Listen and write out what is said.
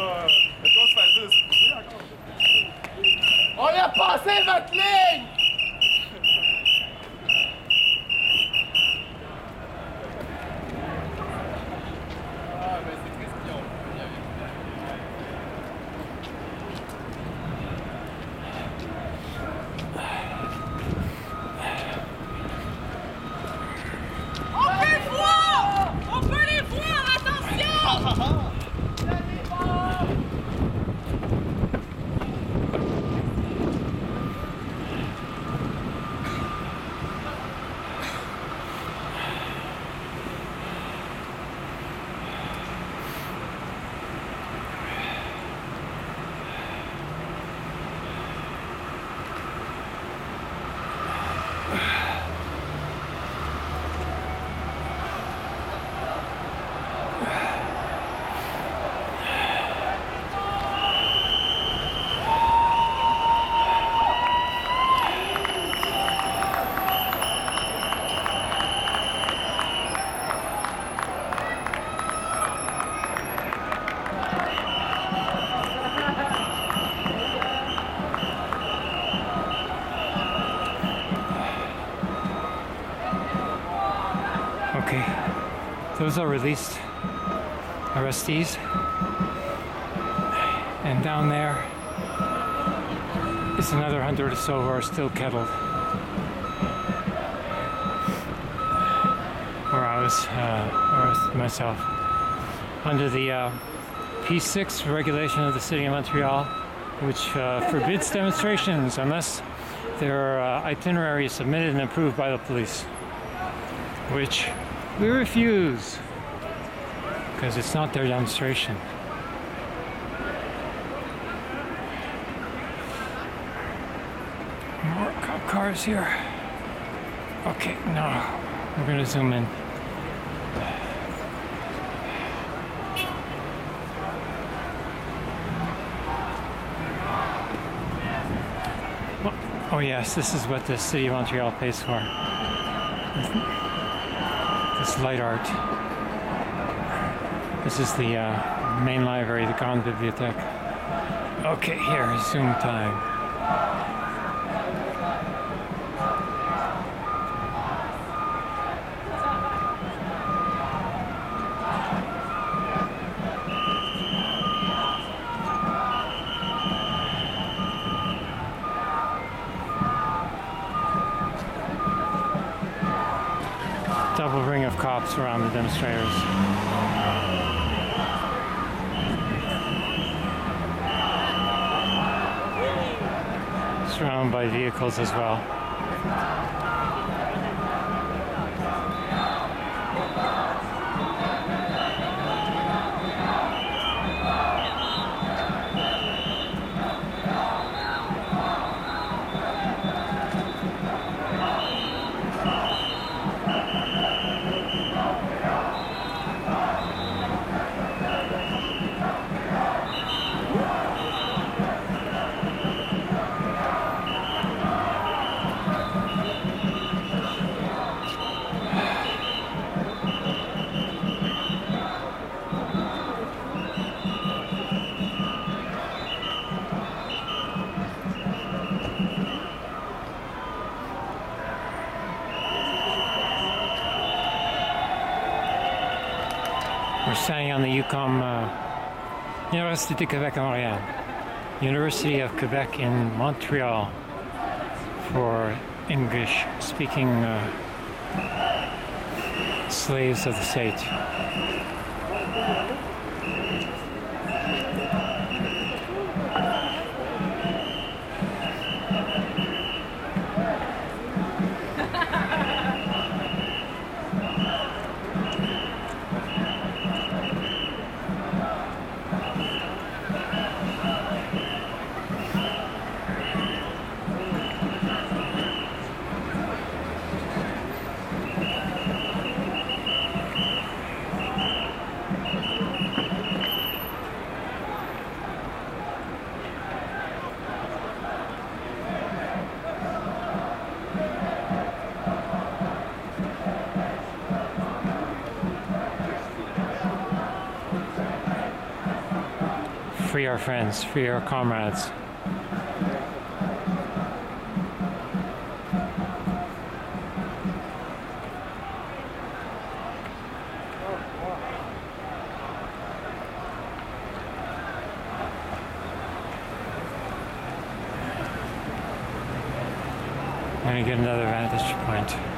Euh, On a passé votre ligne! Those are released arrestees. And down there is another hundred or so who are still kettled. Where I was uh, arrested myself. Under the uh, P6 regulation of the City of Montreal, which uh, forbids demonstrations unless their uh, itinerary is submitted and approved by the police which we refuse because it's not their demonstration. More cop cars here. Okay, no, we're gonna zoom in. Oh yes, this is what the city of Montreal pays for. This light art. This is the uh, main library, the Grande Bibliothèque. Okay, here, zoom time. Of cops around the demonstrators. Surrounded by vehicles as well. We're standing on the UQAM, uh, Université de Québec à Montréal, University of Quebec in Montreal for English speaking uh, slaves of the state. Free our friends, free our comrades. I'm gonna get another vantage point.